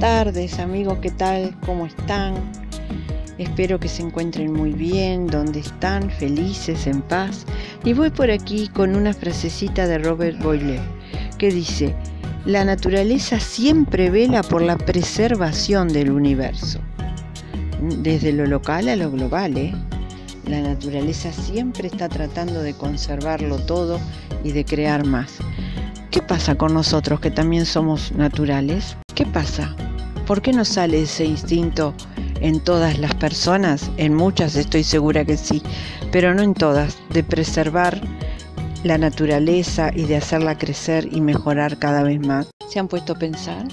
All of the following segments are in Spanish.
tardes, amigos, ¿qué tal? ¿Cómo están? Espero que se encuentren muy bien, donde están, felices, en paz. Y voy por aquí con una frasecita de Robert Boyle que dice, la naturaleza siempre vela por la preservación del universo. Desde lo local a lo global, ¿eh? La naturaleza siempre está tratando de conservarlo todo y de crear más. ¿Qué pasa con nosotros que también somos naturales? ¿Qué pasa? ¿Por qué no sale ese instinto en todas las personas? En muchas estoy segura que sí, pero no en todas, de preservar la naturaleza y de hacerla crecer y mejorar cada vez más. ¿Se han puesto a pensar?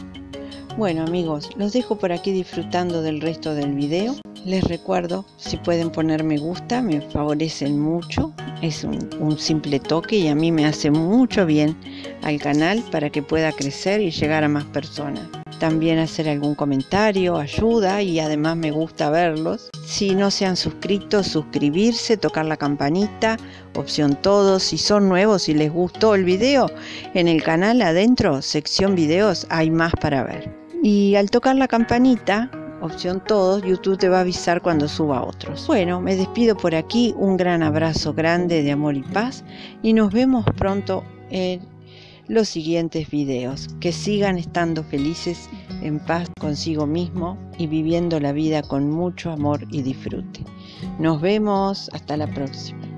Bueno amigos, los dejo por aquí disfrutando del resto del video. Les recuerdo, si pueden poner me gusta, me favorecen mucho. Es un, simple toque y a mí me hace mucho bien al canal para que pueda crecer y llegar a más personas. También hacer algún comentario ayuda y además me gusta verlos. Si no se han suscrito, suscribirse, tocar la campanita, opción todos. Si son nuevos y les gustó el video, en el canal adentro, sección videos, hay más para ver. Y al tocar la campanita, opción todos, YouTube te va a avisar cuando suba otros. Bueno, me despido por aquí, un gran abrazo grande de amor y paz y nos vemos pronto en los siguientes videos. Que sigan estando felices, en paz consigo mismo y viviendo la vida con mucho amor y disfrute. Nos vemos, hasta la próxima.